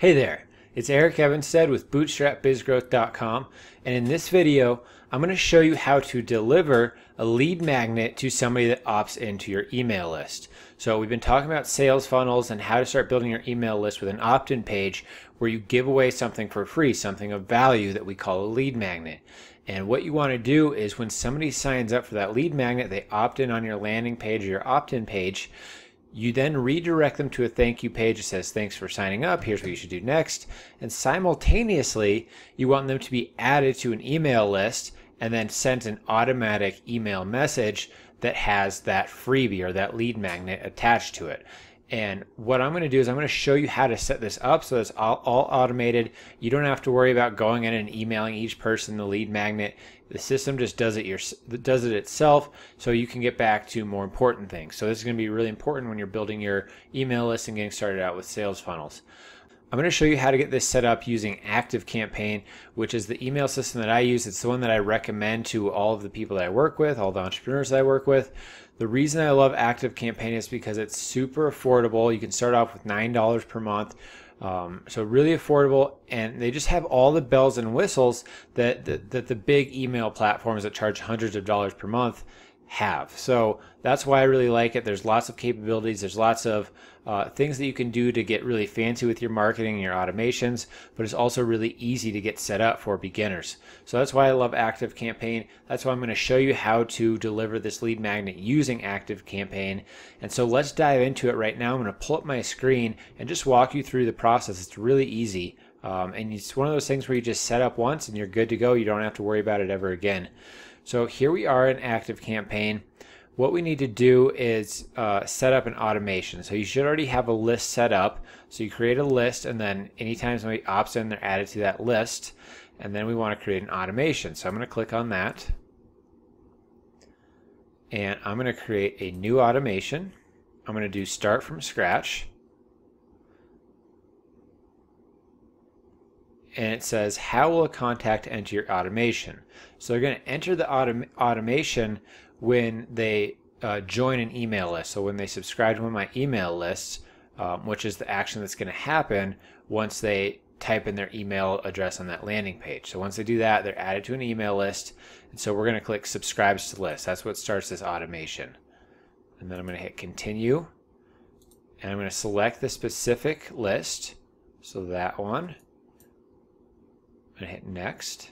Hey there, it's Eric Evenstad with BootstrapBizGrowth.com and in this video I'm going to show you how to deliver a lead magnet to somebody that opts into your email list. So we've been talking about sales funnels and how to start building your email list with an opt-in page where you give away something for free, something of value that we call a lead magnet. And what you want to do is when somebody signs up for that lead magnet, they opt in on your landing page or your opt-in page, you then redirect them to a thank you page that says, Thanks for signing up. Here's what you should do next. And simultaneously, you want them to be added to an email list and then sent an automatic email message that has that freebie or that lead magnet attached to it. And what I'm going to do is I'm going to show you how to set this up so it's all, all, automated. You don't have to worry about going in and emailing each person the lead magnet. The system just does it your, does it itself so you can get back to more important things. So this is going to be really important when you're building your email list and getting started out with sales funnels. I'm going to show you how to get this set up using ActiveCampaign, which is the email system that I use. It's the one that I recommend to all of the people that I work with, all the entrepreneurs that I work with. The reason I love ActiveCampaign is because it's super affordable. You can start off with $9 per month. Um, so really affordable, and they just have all the bells and whistles that, that, that the big email platforms that charge hundreds of dollars per month have. So that's why I really like it. There's lots of capabilities. There's lots of uh, things that you can do to get really fancy with your marketing and your automations, but it's also really easy to get set up for beginners. So that's why I love ActiveCampaign. That's why I'm going to show you how to deliver this lead magnet using ActiveCampaign. And so let's dive into it right now. I'm going to pull up my screen and just walk you through the process. It's really easy. Um, and it's one of those things where you just set up once and you're good to go. You don't have to worry about it ever again. So here we are in active campaign. What we need to do is uh, set up an automation. So you should already have a list set up. So you create a list and then anytime somebody opts in, they're added to that list. And then we want to create an automation. So I'm going to click on that. And I'm going to create a new automation. I'm going to do start from scratch. And it says how will a contact enter your automation? So they're going to enter the autom- automation when they uh, join an email list. So when they subscribe to one of my email lists um, which is the action that's going to happen once they type in their email address on that landing page. So once they do that they're added to an email list. And so we're going to click subscribes to list. That's what starts this automation. And then i'm going to hit continue. And i'm going to select the specific list. So that one and hit next.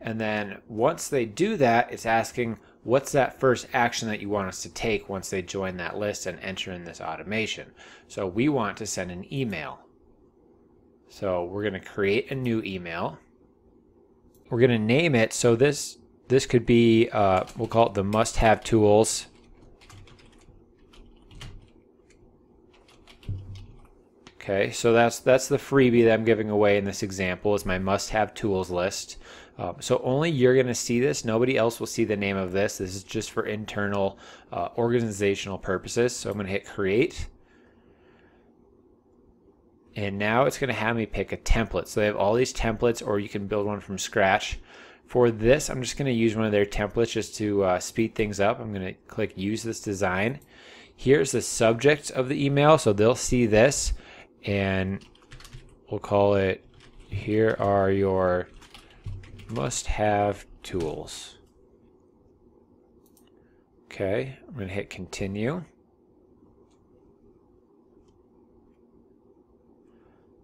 And then once they do that, it's asking what's that first action that you want us to take once they join that list and enter in this automation. So we want to send an email. So we're going to create a new email. We're going to name it. So this this could be uh, we'll call it the must-have tools Okay, so that's that's the freebie that I'm giving away in this example is my must-have tools list. Um, so only you're going to see this. Nobody else will see the name of this. This is just for internal uh, organizational purposes. So I'm going to hit create. And now it's going to have me pick a template. So they have all these templates or you can build one from scratch. For this, I'm just going to use one of their templates just to uh, speed things up. I'm going to click use this design. Here's the subject of the email. So they'll see this and we'll call it here are your must have tools. Okay, I'm going to hit continue.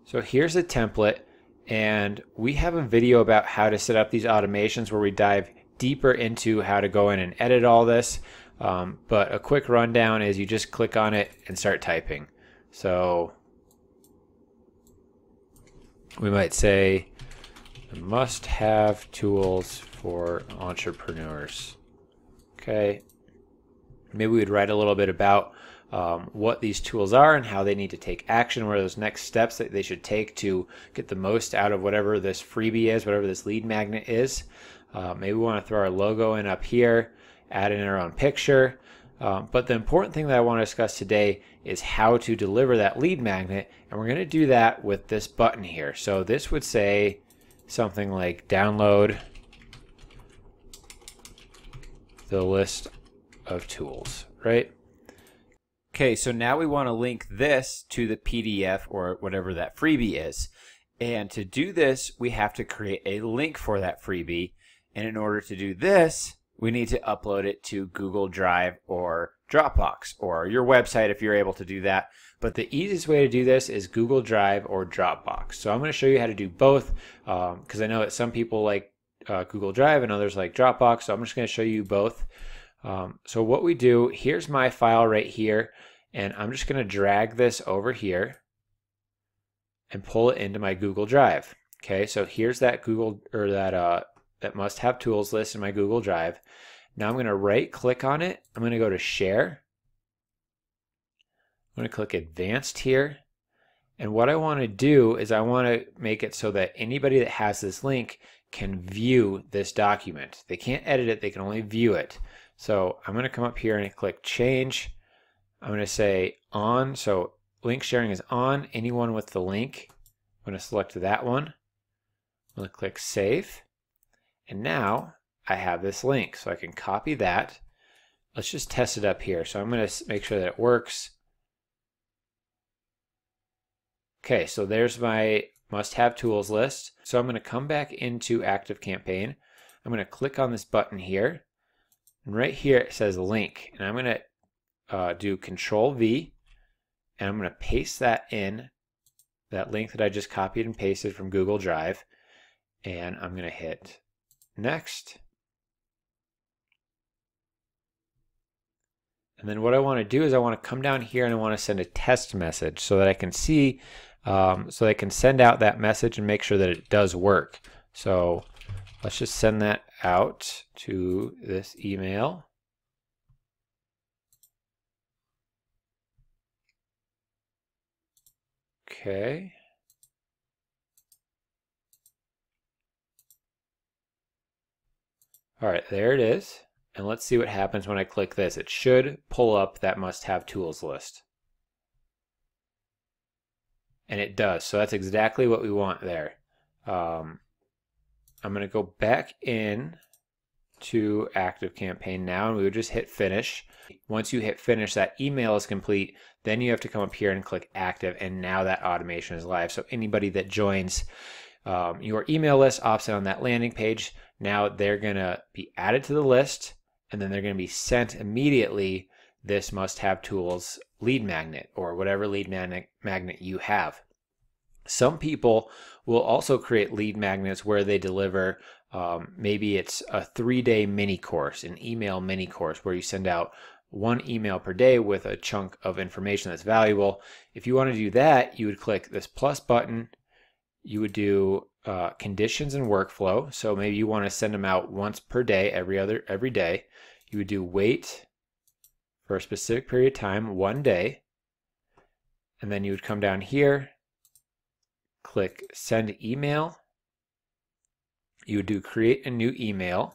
So here's a template and we have a video about how to set up these automations where we dive deeper into how to go in and edit all this. Um, but a quick rundown is you just click on it and start typing. So we might say must have tools for entrepreneurs. Okay. Maybe we'd write a little bit about um, what these tools are and how they need to take action, what are those next steps that they should take to get the most out of whatever this freebie is, whatever this lead magnet is. Uh, maybe we want to throw our logo in up here, add in our own picture. Um, but the important thing that I want to discuss today is how to deliver that lead magnet. And we're going to do that with this button here. So this would say something like download the list of tools, right? Okay, so now we want to link this to the PDF or whatever that freebie is. And to do this, we have to create a link for that freebie. And in order to do this, we need to upload it to Google Drive or Dropbox or your website if you're able to do that. But the easiest way to do this is Google Drive or Dropbox. So I'm going to show you how to do both because um, I know that some people like uh, Google Drive and others like Dropbox. So I'm just going to show you both. Um, so what we do, here's my file right here. And I'm just going to drag this over here and pull it into my Google Drive. Okay, so here's that Google or that uh, that must have tools list in my Google Drive. Now I'm going to right click on it. I'm going to go to share. I'm going to click advanced here. And what I want to do is I want to make it so that anybody that has this link can view this document. They can't edit it, they can only view it. So I'm going to come up here and click change. I'm going to say on. So link sharing is on. Anyone with the link, I'm going to select that one. I'm going to click save. And now I have this link. So I can copy that. Let's just test it up here. So I'm going to make sure that it works. Okay, so there's my must-have tools list. So I'm going to come back into ActiveCampaign. I'm going to click on this button here. And right here it says link. And I'm going to uh, do Control V, and I'm going to paste that in, that link that I just copied and pasted from Google Drive, and I'm going to hit Next. And then what I want to do is I want to come down here and I want to send a test message so that I can see, um, so I can send out that message and make sure that it does work. So let's just send that out to this email. Okay. All right, there it is. And let's see what happens when I click this. It should pull up that must-have tools list. And it does. So that's exactly what we want there. Um, I'm going to go back in to ActiveCampaign now, and we would just hit finish. Once you hit finish, that email is complete. Then you have to come up here and click active, and now that automation is live. So anybody that joins um, your email list opts in on that landing page. Now they're going to be added to the list, and then they're going to be sent immediately this must-have tools lead magnet or whatever lead magnet magnet you have. Some people will also create lead magnets where they deliver um, maybe it's a three day mini course, an email mini course where you send out one email per day with a chunk of information that's valuable. If you want to do that, you would click this plus button. You would do uh, conditions and workflow. So maybe you want to send them out once per day, every other every day. You would do wait for a specific period of time, one day, and then you would come down here click send email. You would do create a new email.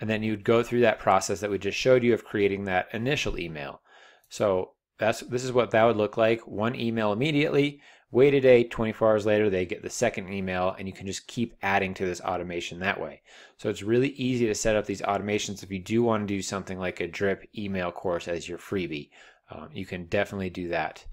And then you'd go through that process that we just showed you of creating that initial email. So that's this is what that would look like. One email immediately, wait a day, 24 hours later, they get the second email, and you can just keep adding to this automation that way. So it's really easy to set up these automations if you do want to do something like a drip email course as your freebie. Um, you can definitely do that.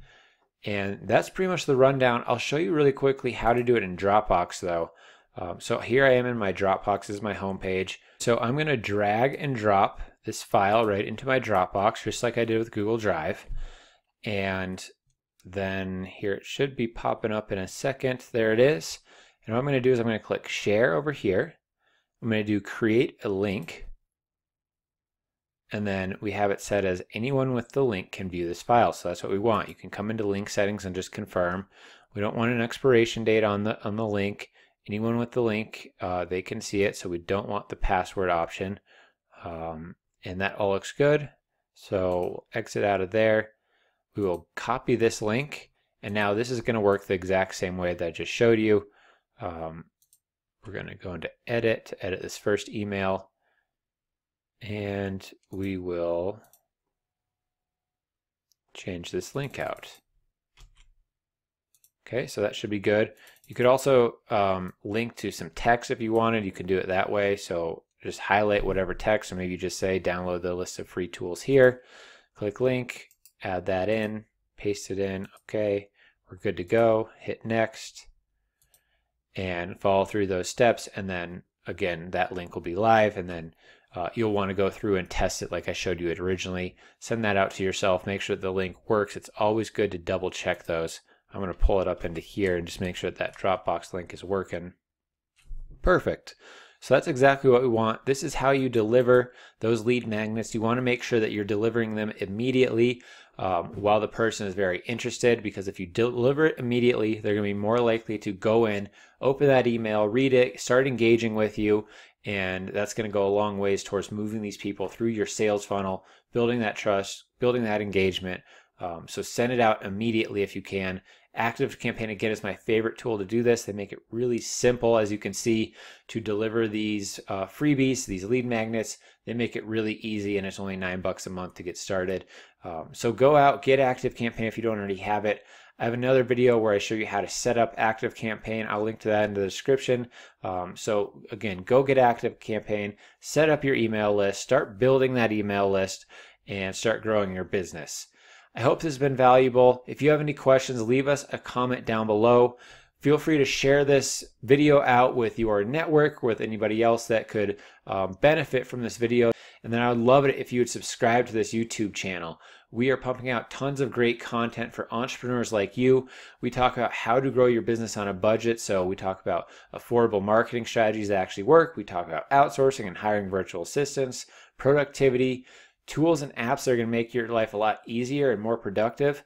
And that's pretty much the rundown. I'll show you really quickly how to do it in Dropbox though. Um, so here I am in my Dropbox, this is my home page. So I'm gonna drag and drop this file right into my Dropbox, just like I did with Google Drive. And then here it should be popping up in a second. There it is. And what I'm gonna do is I'm gonna click share over here. I'm gonna do create a link and then we have it set as anyone with the link can view this file. So that's what we want. You can come into link settings and just confirm. We don't want an expiration date on the on the link. Anyone with the link, uh, they can see it. So we don't want the password option. Um, and that all looks good. So exit out of there. We will copy this link. And now this is going to work the exact same way that I just showed you. Um, we're going to go into edit edit this first email and we will change this link out. Okay, so that should be good. You could also um, link to some text if you wanted. You can do it that way. So just highlight whatever text, or maybe just say download the list of free tools here. Click link, add that in, paste it in. Okay, we're good to go. Hit next and follow through those steps. And then again, that link will be live. And then uh, you'll want to go through and test it like I showed you it originally. Send that out to yourself. Make sure that the link works. It's always good to double check those. I'm going to pull it up into here and just make sure that, that Dropbox link is working. Perfect. So that's exactly what we want. This is how you deliver those lead magnets. You want to make sure that you're delivering them immediately um, while the person is very interested because if you deliver it immediately, they're going to be more likely to go in, open that email, read it, start engaging with you, and that's going to go a long ways towards moving these people through your sales funnel, building that trust, building that engagement. Um, so send it out immediately if you can. Active Campaign, again, is my favorite tool to do this. They make it really simple, as you can see, to deliver these uh, freebies, these lead magnets. They make it really easy, and it's only nine bucks a month to get started. Um, so go out, get Active Campaign if you don't already have it. I have another video where I show you how to set up Active Campaign. I'll link to that in the description. Um, so again, go get Active Campaign, set up your email list, start building that email list, and start growing your business. I hope this has been valuable. If you have any questions, leave us a comment down below. Feel free to share this video out with your network, with anybody else that could um, benefit from this video. And then I would love it if you would subscribe to this YouTube channel. We are pumping out tons of great content for entrepreneurs like you. We talk about how to grow your business on a budget. So we talk about affordable marketing strategies that actually work. We talk about outsourcing and hiring virtual assistants, productivity, tools and apps that are going to make your life a lot easier and more productive.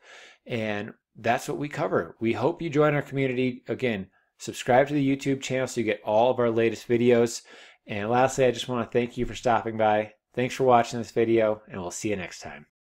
And that's what we cover. We hope you join our community. Again, subscribe to the YouTube channel so you get all of our latest videos. And lastly, I just want to thank you for stopping by. Thanks for watching this video, and we'll see you next time.